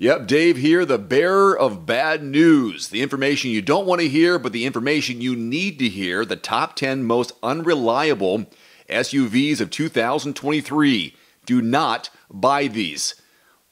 Yep, Dave here, the bearer of bad news. The information you don't want to hear, but the information you need to hear. The top 10 most unreliable SUVs of 2023. Do not buy these.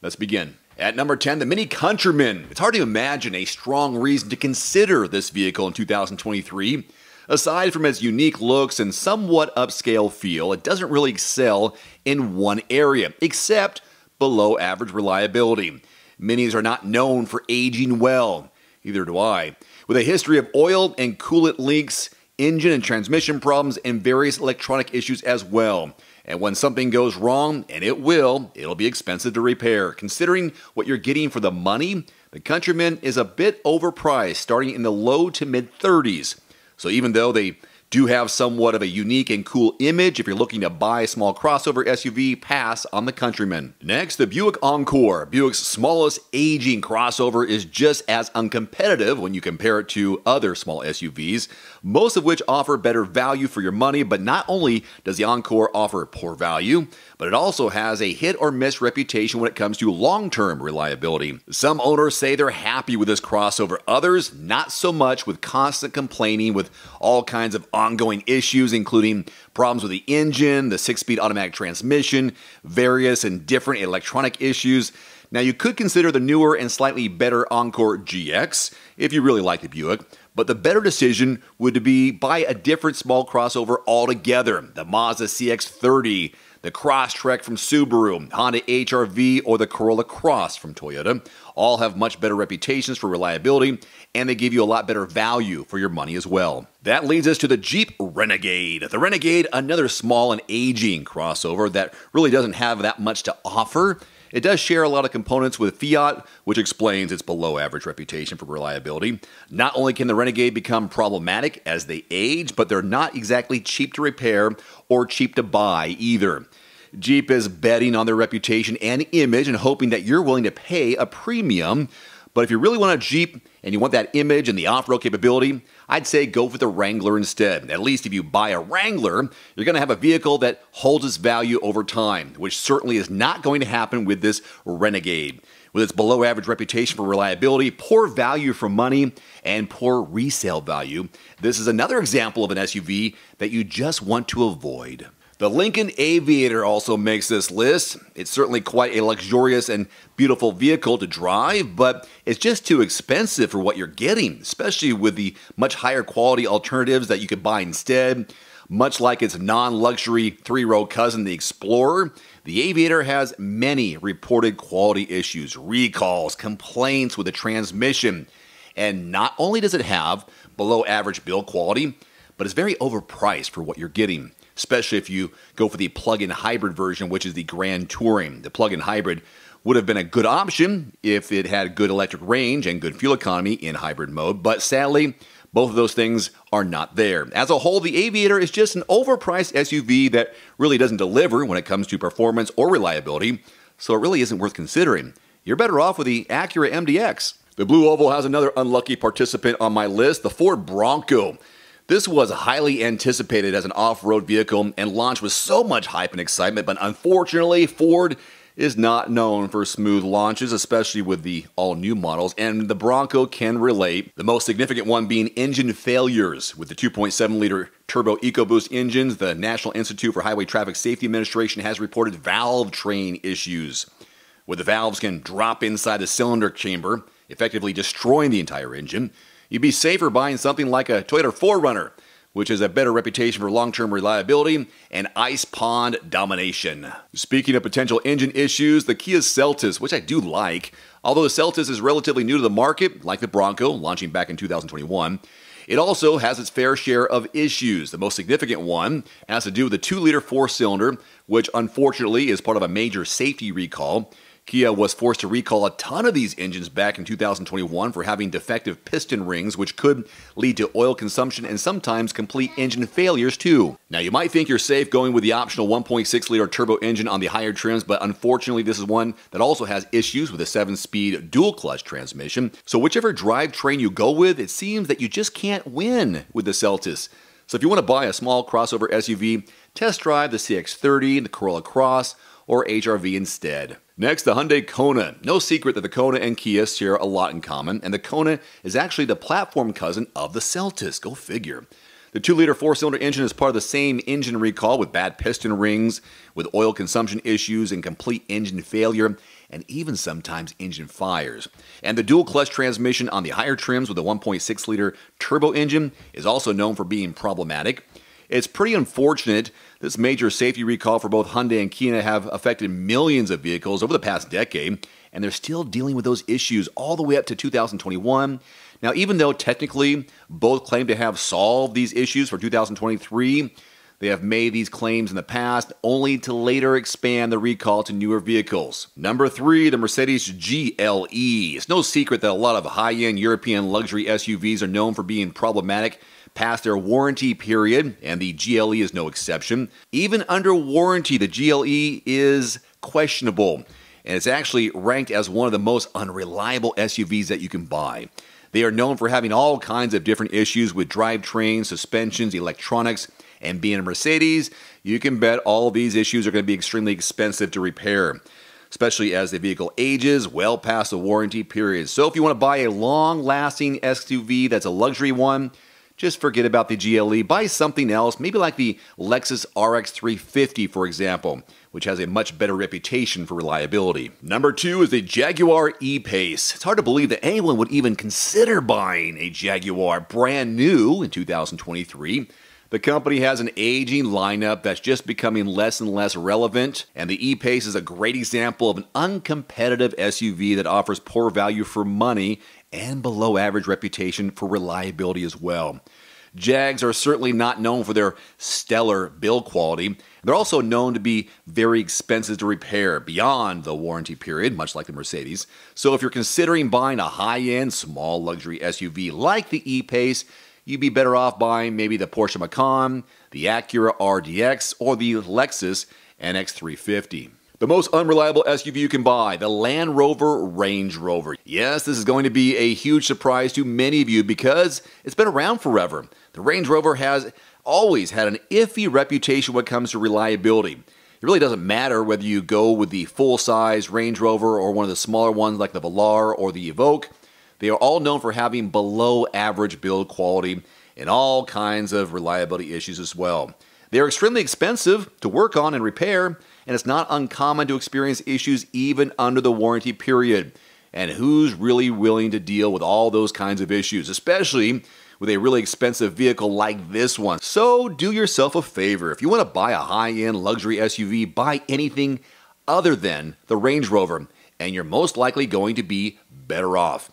Let's begin. At number 10, the Mini Countryman. It's hard to imagine a strong reason to consider this vehicle in 2023. Aside from its unique looks and somewhat upscale feel, it doesn't really excel in one area, except below average reliability. Minis are not known for aging well. Either do I. With a history of oil and coolant leaks, engine and transmission problems, and various electronic issues as well. And when something goes wrong, and it will, it'll be expensive to repair. Considering what you're getting for the money, the Countryman is a bit overpriced, starting in the low to mid 30s. So even though they do have somewhat of a unique and cool image if you're looking to buy a small crossover SUV, pass on the Countryman. Next, the Buick Encore. Buick's smallest aging crossover is just as uncompetitive when you compare it to other small SUVs, most of which offer better value for your money, but not only does the Encore offer poor value, but it also has a hit or miss reputation when it comes to long term reliability. Some owners say they're happy with this crossover, others not so much, with constant complaining with all kinds of ongoing issues, including problems with the engine, the six speed automatic transmission, various and different electronic issues. Now, you could consider the newer and slightly better Encore GX if you really like the Buick, but the better decision would be buy a different small crossover altogether the Mazda CX30 the Crosstrek from Subaru, Honda HRV, or the Corolla Cross from Toyota all have much better reputations for reliability, and they give you a lot better value for your money as well. That leads us to the Jeep Renegade. The Renegade, another small and aging crossover that really doesn't have that much to offer. It does share a lot of components with Fiat, which explains its below average reputation for reliability. Not only can the Renegade become problematic as they age, but they're not exactly cheap to repair or cheap to buy either. Jeep is betting on their reputation and image and hoping that you're willing to pay a premium. But if you really want a Jeep and you want that image and the off road capability, I'd say go for the Wrangler instead. At least if you buy a Wrangler, you're going to have a vehicle that holds its value over time, which certainly is not going to happen with this Renegade. With its below average reputation for reliability, poor value for money, and poor resale value, this is another example of an SUV that you just want to avoid. The Lincoln Aviator also makes this list. It's certainly quite a luxurious and beautiful vehicle to drive, but it's just too expensive for what you're getting, especially with the much higher quality alternatives that you could buy instead. Much like its non luxury three row cousin, the Explorer, the Aviator has many reported quality issues, recalls, complaints with the transmission. And not only does it have below average build quality, but it's very overpriced for what you're getting especially if you go for the plug-in hybrid version, which is the Grand Touring. The plug-in hybrid would have been a good option if it had good electric range and good fuel economy in hybrid mode, but sadly, both of those things are not there. As a whole, the Aviator is just an overpriced SUV that really doesn't deliver when it comes to performance or reliability, so it really isn't worth considering. You're better off with the Acura MDX. The Blue Oval has another unlucky participant on my list, the Ford Bronco. This was highly anticipated as an off road vehicle and launched with so much hype and excitement, but unfortunately, Ford is not known for smooth launches, especially with the all new models, and the Bronco can relate. The most significant one being engine failures. With the 2.7 liter turbo EcoBoost engines, the National Institute for Highway Traffic Safety Administration has reported valve train issues, where the valves can drop inside the cylinder chamber, effectively destroying the entire engine. You'd be safer buying something like a Toyota 4Runner, which has a better reputation for long term reliability and ice pond domination. Speaking of potential engine issues, the Kia Seltos, which I do like, although the Seltos is relatively new to the market, like the Bronco, launching back in 2021. It also has its fair share of issues. The most significant one has to do with the 2 liter 4 cylinder, which unfortunately is part of a major safety recall. Kia was forced to recall a ton of these engines back in 2021 for having defective piston rings, which could lead to oil consumption and sometimes complete engine failures too. Now, you might think you're safe going with the optional 1.6 liter turbo engine on the higher trims, but unfortunately, this is one that also has issues with a 7 speed dual clutch transmission. So, whichever drivetrain you go with, it seems that you just can't win with the Seltos. So, if you want to buy a small crossover SUV, test drive the CX30, the Corolla Cross, or HRV instead. Next, the Hyundai Kona. No secret that the Kona and Kia share a lot in common, and the Kona is actually the platform cousin of the Seltos. Go figure. The 2 liter 4 cylinder engine is part of the same engine recall with bad piston rings, with oil consumption issues and complete engine failure, and even sometimes engine fires. And the dual clutch transmission on the higher trims with a 1.6 liter turbo engine is also known for being problematic. It's pretty unfortunate this major safety recall for both Hyundai and Kia have affected millions of vehicles over the past decade, and they're still dealing with those issues all the way up to 2021. Now, even though technically both claim to have solved these issues for 2023, they have made these claims in the past only to later expand the recall to newer vehicles. Number three, the Mercedes GLE. It's no secret that a lot of high end European luxury SUVs are known for being problematic past their warranty period, and the GLE is no exception. Even under warranty, the GLE is questionable, and it's actually ranked as one of the most unreliable SUVs that you can buy. They are known for having all kinds of different issues with drivetrain, suspensions, electronics, and being a Mercedes, you can bet all these issues are going to be extremely expensive to repair, especially as the vehicle ages well past the warranty period. So, if you want to buy a long lasting SUV that's a luxury one, just forget about the GLE. Buy something else, maybe like the Lexus RX 350, for example, which has a much better reputation for reliability. Number two is the Jaguar E Pace. It's hard to believe that anyone would even consider buying a Jaguar brand new in 2023. The company has an aging lineup that's just becoming less and less relevant, and the E Pace is a great example of an uncompetitive SUV that offers poor value for money and below average reputation for reliability as well. Jags are certainly not known for their stellar build quality. They're also known to be very expensive to repair beyond the warranty period, much like the Mercedes. So if you're considering buying a high end, small luxury SUV like the E Pace, you'd be better off buying maybe the Porsche Macan, the Acura RDX, or the Lexus NX350. The most unreliable SUV you can buy, the Land Rover Range Rover. Yes, this is going to be a huge surprise to many of you because it's been around forever. The Range Rover has always had an iffy reputation when it comes to reliability. It really doesn't matter whether you go with the full size Range Rover or one of the smaller ones like the Velar or the Evoque. They are all known for having below average build quality and all kinds of reliability issues as well. They are extremely expensive to work on and repair, and it's not uncommon to experience issues even under the warranty period. And who's really willing to deal with all those kinds of issues, especially with a really expensive vehicle like this one? So do yourself a favor. If you want to buy a high end luxury SUV, buy anything other than the Range Rover, and you're most likely going to be better off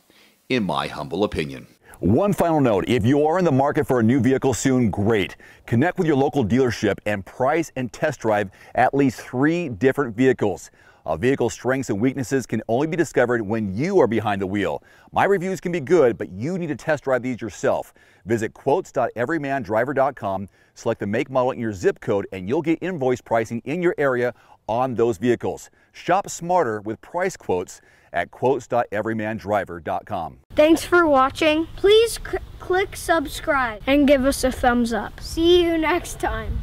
in my humble opinion. One final note, if you are in the market for a new vehicle soon, great. Connect with your local dealership and price and test drive at least three different vehicles. A vehicle's strengths and weaknesses can only be discovered when you are behind the wheel. My reviews can be good, but you need to test drive these yourself. Visit quotes.everymandriver.com, select the make model in your zip code, and you'll get invoice pricing in your area on those vehicles. Shop smarter with price quotes at quotes.everymandriver.com. Thanks for watching. Please click subscribe and give us a thumbs up. See you next time.